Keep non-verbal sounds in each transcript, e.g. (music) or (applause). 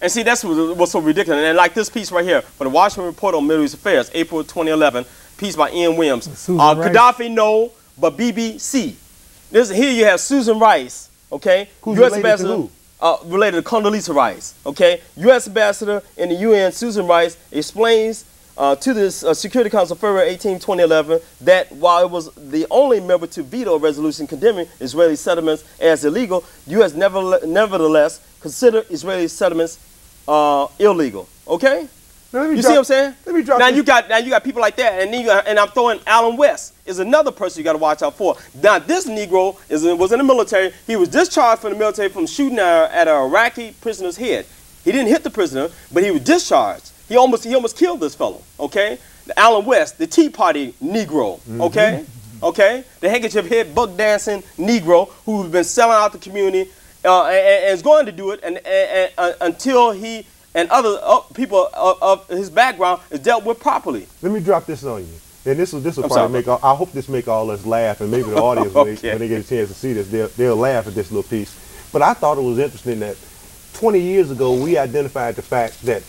And see, that's what, what's so ridiculous. And like this piece right here, from the Washington Report on Middle East Affairs, April 2011, piece by Ian Williams. Uh. Gaddafi, no, but BBC. This here you have Susan Rice, okay, Who's U.S. related ambassador, who? uh, related to Condoleezza Rice, okay. U.S. ambassador in the UN, Susan Rice, explains uh, to this uh, Security Council, February 18, 2011, that while it was the only member to veto a resolution condemning Israeli settlements as illegal, U.S. Never, nevertheless considered Israeli settlements uh, illegal. Okay. You drop- see what I'm saying? Let me drop now this- you got now you got people like that, and then you got, and I'm throwing Allen West is another person you got to watch out for. Now this Negro is was in the military. He was discharged from the military from shooting at, at an Iraqi prisoner's head. He didn't hit the prisoner, but he was discharged. He almost he almost killed this fellow. Okay, the Allen West, the Tea Party Negro. Mm-hmm. Okay, okay, the handkerchief head buck dancing Negro who's been selling out the community uh, is going to do it and, and, and, uh, until he and other uh, people of, of his background is dealt with properly. Let me drop this on you. And this will this will I'm probably sorry. make I hope this make all us laugh and maybe the audience (laughs) when, they, when they get a chance to see this they'll, they'll laugh at this little piece. But I thought it was interesting that 20 years ago we identified the fact that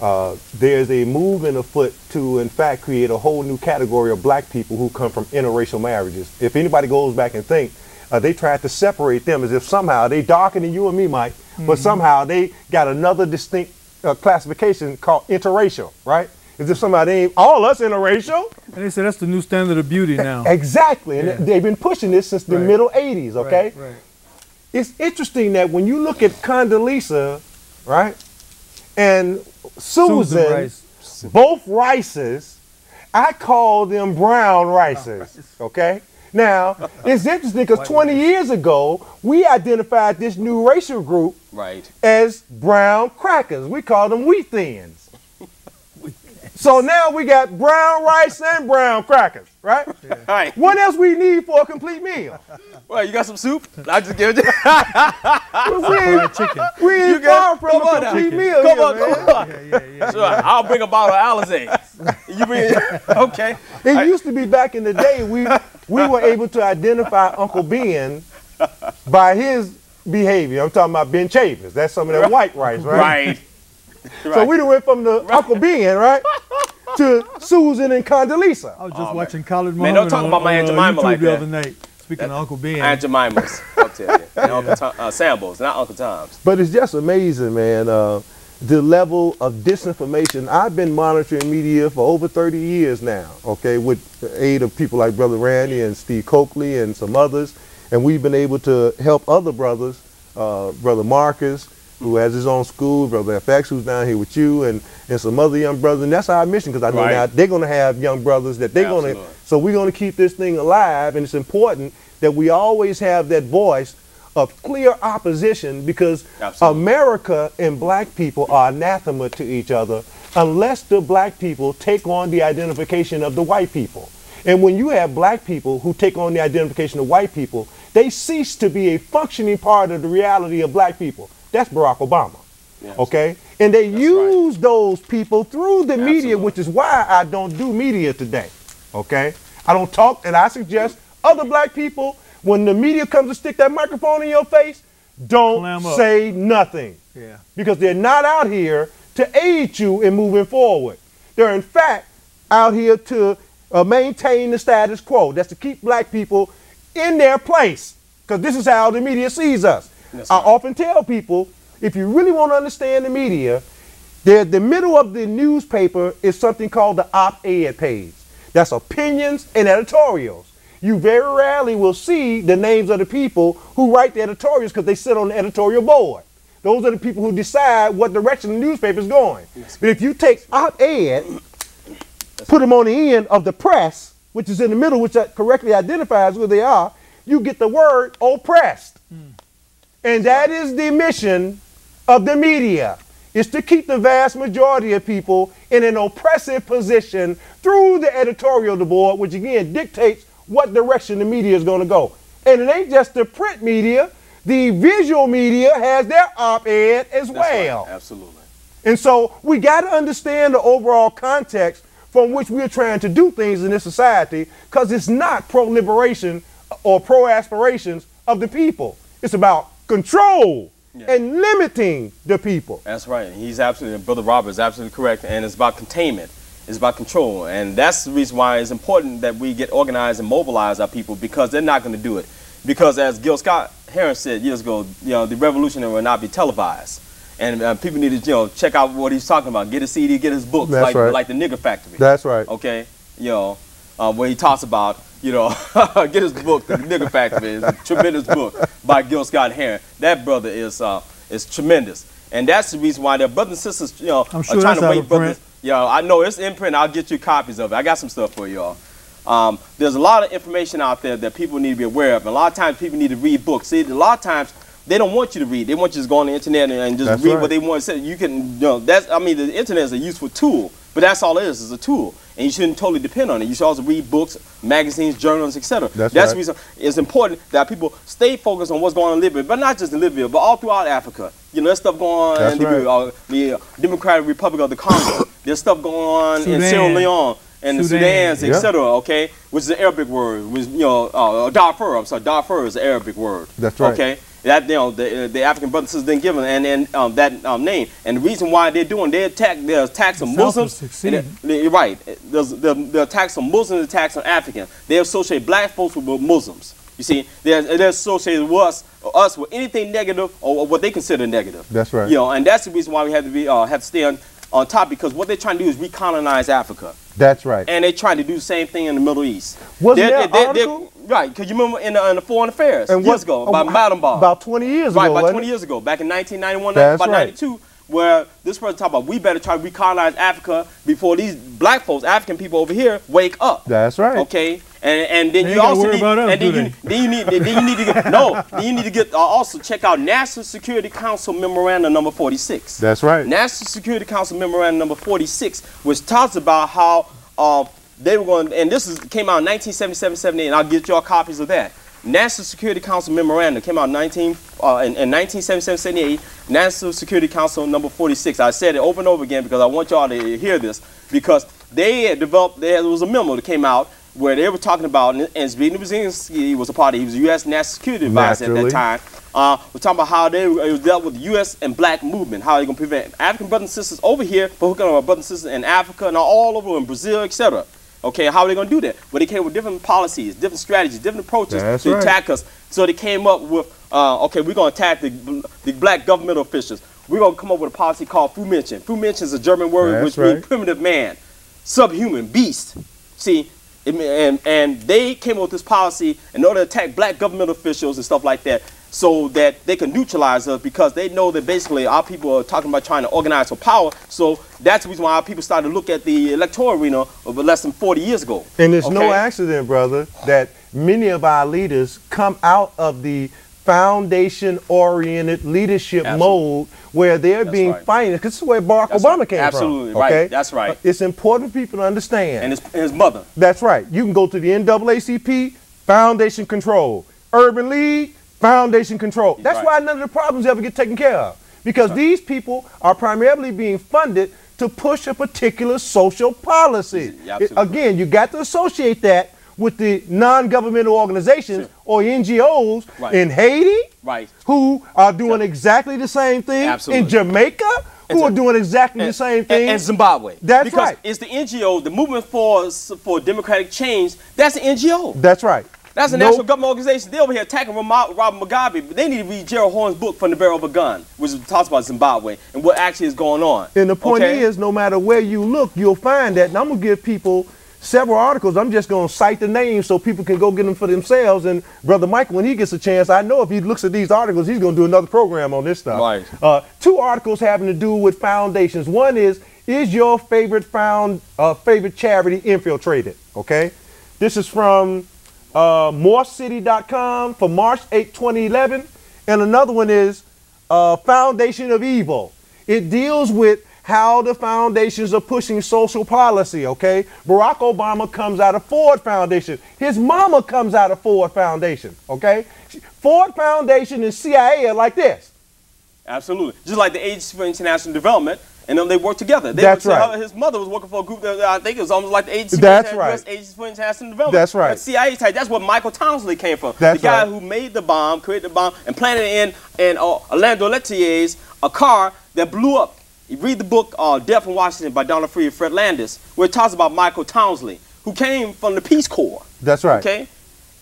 uh, there's a movement afoot to in fact create a whole new category of black people who come from interracial marriages. If anybody goes back and think, uh, they tried to separate them as if somehow they darker than you and me, Mike, but somehow they got another distinct uh, classification called interracial, right? As if somehow they ain't all us interracial. And they say that's the new standard of beauty now. Exactly, and Yeah. they've been pushing this since the Right. middle '80s. Okay, Right, right. it's interesting that when you look at Condoleezza, right, and Susan, Susan Rice. both Rices, I call them brown Rices. Okay. Now it's interesting because 20 years ago we identified this new racial group Right. as brown crackers. We call them wheat thins. So now we got brown rice and brown crackers, right? All (laughs) right. What else we need for a complete meal? Well, you got some soup? I just give it to you. (laughs) we ain't, chicken. we ain't You far from come a on now. complete meal Come here, on, man. come on. Yeah, yeah, yeah. Sure, I'll bring a bottle of Alizé. (laughs) You bring okay. It used to be back in the day we we were able to identify Uncle Ben by his behavior. I'm talking about Ben Chavis. That's some of that white rice, right? Right. So we done went from the Uncle Ben, right, to Susan and Condoleezza. I was just Oh, man. watching Khalid Man, Muhammad don't talk on, about my Aunt uh, Jemima YouTube like the that. other night. Speaking of Uncle Ben. Aunt Jemima's, I'll tell you. (laughs) And Uncle Tom, uh, Sambo's, not Uncle Tom's. But it's just amazing, man. Uh, the level of disinformation. I've been monitoring media for over 30 years now, okay, with the aid of people like Brother Randy and Steve Coakley and some others. And we've been able to help other brothers, uh, Brother Marcus, who has his own school, Brother FX, who's down here with you, and, and some other young brothers. And that's our mission because I know Right. now they're going to have young brothers that they're going to. So we're going to keep this thing alive, and it's important that we always have that voice of clear opposition because Absolutely. America and black people are anathema to each other unless the black people take on the identification of the white people. And when you have black people who take on the identification of white people, they cease to be a functioning part of the reality of black people. That's Barack Obama. Yes. Okay? And they That's use those people through the media, which is why I don't do media today. Okay? I don't talk, and I suggest other black people, when the media comes to stick that microphone in your face, don't say nothing Yeah. because they're not out here to aid you in moving forward. They're in fact out here to uh, maintain the status quo. That's to keep black people in their place because this is how the media sees us. That's I right. often tell people if you really want to understand the media, there, the middle of the newspaper is something called the op-ed page. That's opinions and editorials. You very rarely will see the names of the people who write the editorials because they sit on the editorial board. Those are the people who decide what direction the newspaper is going. But if you take op-ed, put them on the end of the press, which is in the middle, which correctly identifies who they are, you get the word oppressed. And that is the mission of the media, is to keep the vast majority of people in an oppressive position through the editorial board, which again dictates what direction the media is going to go. And it ain't just the print media, the visual media has their op-ed as That's well. right. Absolutely. And so we got to understand the overall context from which we're trying to do things in this society because it's not pro liberation uh, or pro aspirations of the people. It's about control and limiting the people. That's right. He's absolutely, Brother Robert is absolutely correct. And it's about containment, it's about control. And that's the reason why it's important that we get organized and mobilize our people because they're not going to do it. Because as Gil Scott Heron said years ago, you know, the revolution will not be televised. And uh, people need to, you know, check out what he's talking about. Get a CD, get his books, That's like, right. like the Nigger Factory. That's right. Okay, you know, uh, where he talks about, you know, (laughs) get his book, The Nigger Factor. It's a tremendous book by Gil Scott Heron. That brother is uh, is tremendous, and that's the reason why their brothers and sisters, you know, I'm sure are trying to wait brothers. print. Yeah, I know it's in print. I'll get you copies of it. I got some stuff for y'all. Um, there's a lot of information out there that people need to be aware of. And a lot of times people need to read books. See, a lot of times they don't want you to read. They want you to go on the internet and, and just That's read right. what they want to say. You can, you know, that's, I mean, the internet is a useful tool, but that's all it is, is a tool. And you shouldn't totally depend on it. You should also read books, magazines, journals, etc. That's the right. reason it's important that people stay focused on what's going on in Libya, but not just in Libya, but all throughout Africa. You know, there's stuff going on That's in Libya, right. uh, the uh, Democratic Republic of the Congo. (coughs) there's stuff going on in Sierra Leone and the Sudan. Sudans, Yeah. etc. Okay, which is an Arabic word. Which you know, uh, Darfur. I'm sorry, Darfur is an Arabic word. That's right. Okay, that you know the, the African brothers and sisters didn't give them and, and um, that um, name. And the reason why they're doing they attack they attack some The Muslims. will and they- You're right. There's the, the attacks on Muslims, attacks on Africans. They associate black folks with Muslims. You see, they're, they're associated with us, us with anything negative or what they consider negative. That's right. You know, and that's the reason why we have to be uh, have to stay on, on top because what they're trying to do is recolonize Africa, That's right. and they're trying to do the same thing in the Middle East. Wasn't They're- there an article? right? Because you remember in the, in the Foreign Affairs And years ago oh, by Madam Bob. About 20 years Right, ago. about 20 it? years ago, back in 1991, That's about right. 92, where this person talked about we better try to recolonize Africa before these black folks, African people over here, wake up. That's right. Okay, and and then you also need, us, and then you, then you need then you need to get no, (laughs) then you need to get uh, also check out National Security Council Memorandum Number 46. That's right. National Security Council Memorandum Number 46, which talks about how uh, they were going, and this is, came out in 1977, 78, and I'll get y'all copies of that. National Security Council Memorandum came out in, 19, uh, in, in 1977, 78, National Security Council number 46. I said it over and over again because I want y'all to hear this because they had developed, there was a memo that came out where they were talking about, and Zbigniew Brzezinski was a part of it, he was a U.S. National Security Advisor at that time, uh, we're talking about how they uh, dealt with the U.S. and black movement, how they're going to prevent African brothers and sisters over here, but hooking up with brothers and sisters in Africa and all over in Brazil, etc. Okay, how are they going to do that? Well, they came with different policies, different strategies, different approaches That's to right. attack us. So they came up with, uh, okay, we're going to attack the, the black governmental officials. We're going to come up with a policy called Fumenchen. Fumenchen is a German word That's which means primitive man, subhuman, beast. See, it and, and they came up with this policy in order to attack black government officials and stuff like that so that they can neutralize us because they know that basically our people are talking about trying to organize for power. So that's the reason why our people started to look at the electoral arena of less than 40 years ago. And it's no accident, brother, that many of our leaders come out of the foundation-oriented leadership Absolutely. mode where they're That's being right. financed. Because this is where Barack That's Obama right. came Absolutely from. right. Okay? That's right. Uh, It's important for people to understand. And his, his mother. That's right. You can go to the NAACP, Foundation Control, Urban League, Foundation Control. That's right. why none of the problems ever get taken care of. Because these people are primarily being funded to push a particular social policy. It- absolutely. again, you got to associate that with the non-governmental organizations or NGOs Right. in Haiti Right. who are doing exactly the same thing, Absolutely. in Jamaica who And are doing exactly the same thing. and Zimbabwe. That's because right. it's the NGO, the movement for for democratic change. That's the NGO. That's right. That's a No- national government organization. They're over here attacking Robert Mugabe, but they need to read Gerald Horne's book from the barrel of a gun, which talks about Zimbabwe and what actually is going on. And the point Okay? is, no matter where you look, you'll find that. And I'm gonna give people several articles. I'm just gonna cite the names so people can go get them for themselves. And brother Michael, when he gets a chance, I know if he looks at these articles, he's gonna do another program on this stuff. Right. Uh, two articles having to do with foundations. One is, is your favorite found uh, favorite charity infiltrated? Okay. This is from uh, morecity.com for March 8, 2011. And another one is uh, Foundation of Evil. It deals with how the foundations are pushing social policy, okay? Barack Obama comes out of Ford Foundation. His mama comes out of Ford Foundation, okay? Ford Foundation and CIA are like this. Absolutely. Just like the Agency for International Development and then they worked together. They That's right. His mother was working for a group that I think it was almost like the agency. That's for right. U.S. Agency for International Development. That's right. But CIA type. That's where Michael Townsley came from. That's the guy right. who made the bomb, created the bomb, and planted it in in uh, Orlando Letelier's a car that blew up. You read the book uh, Death in Washington by Donald Freed and Fred Landis, where it talks about Michael Townsley, who came from the Peace Corps. That's right. Okay?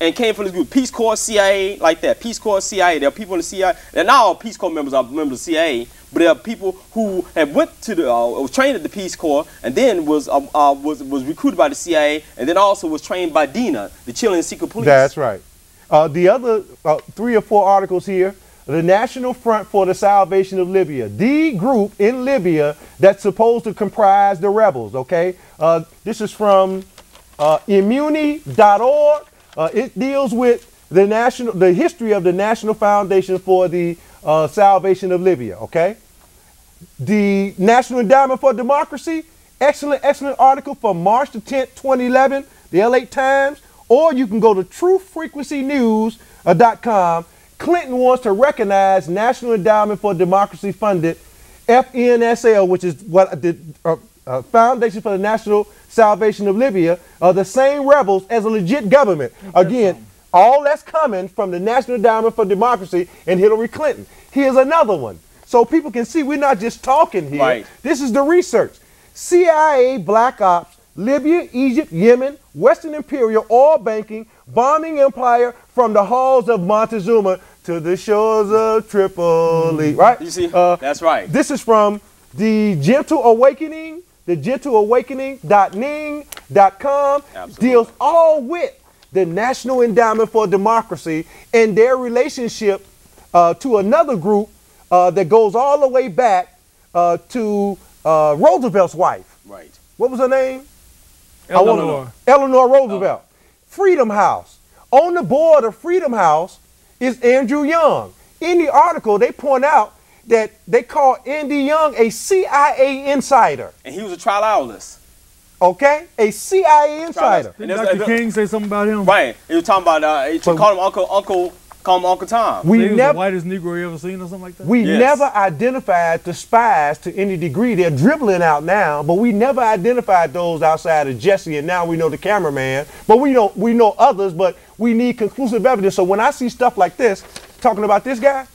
And came from this group, Peace Corps, CIA, like that. Peace Corps, CIA. There are people in the CIA. And not all Peace Corps members are members of the CIA, but there are people who have went to the, uh, was trained at the Peace Corps, and then was uh, uh, was was recruited by the CIA, and then also was trained by DINA, the Chilean secret police. That's right. Uh, the other uh, three or four articles here the National Front for the Salvation of Libya, the group in Libya that's supposed to comprise the rebels, okay? Uh, this is from uh, immuni.org. Uh, it deals with the national, the history of the National Foundation for the uh, Salvation of Libya, okay? The National Endowment for Democracy, excellent, excellent article from March the 10th, 2011, the LA Times, or you can go to truthfrequencynews.com. Clinton wants to recognize National Endowment for Democracy funded FNSL, which is what the uh, uh, Foundation for the National Salvation of Libya, are the same rebels as a legit government. Again, all that's coming from the National Endowment for Democracy and Hillary Clinton. Here's another one. So people can see we're not just talking here. Right. This is the research. CIA Black Ops, Libya, Egypt, Yemen, Western Imperial, oil banking, bombing empire from the halls of Montezuma to the shores of Tripoli. Right? You see? Uh, That's right. this is from the Gentle Awakening, the gentleawakening.ning.com Absolutely. deals all with the National Endowment for Democracy and their relationship uh, to another group uh, that goes all the way back uh, to uh, Roosevelt's wife. Right. What was her name? Eleanor. Eleanor Roosevelt. Freedom House. On the board of Freedom House is Andrew Young. In the article, they point out that they call Andy Young a CIA insider. And he was a trialist. Okay? A CIA insider. And Didn't there's- Dr. King say something about him? Right. He was talking about, uh, he called him Uncle, Uncle, call him Uncle Tom. Say We he was the whitest Negro you ever seen or something like that? we Yes. never identified the spies to any degree. They're dribbling out now, but we never identified those outside of Jesse, and now we know the cameraman. But we know we know others, but we need conclusive evidence. So when I see stuff like this, talking about this guy,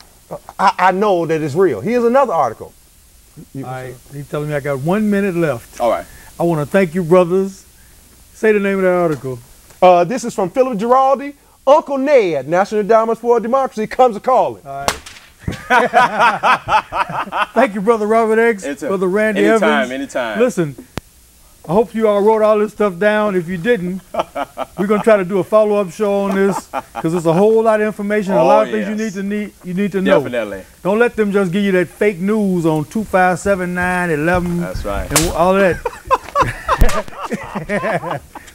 I, I know that it's real. Here's another article. You- All right. He's telling me I got one minute left. All right. I want to thank you, brothers. Say the name of that article. Uh, this is from Philip Giraldi. Uncle Ned, National Endowments for Democracy, comes a calling. All right. (laughs) Thank you, brother Robert X, Anytime. brother Randy Anytime, Evans. anytime. Listen, I hope you all wrote all this stuff down. If you didn't, we're gonna try to do a follow-up show on this because there's a whole lot of information, a Oh, lot of things you need to need you need to know. Definitely. Don't let them just give you that fake news on two five seven nine eleven That's right. and all that.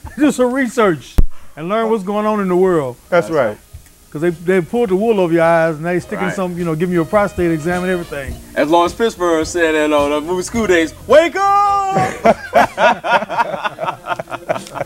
(laughs) do some research and learn what's going on in the world. That's, right. Because they, they pulled the wool over your eyes and they sticking right. some, you know, giving you a prostate exam and everything. As Laurence is said in uh, the movie School Daze, wake up! (laughs) (laughs)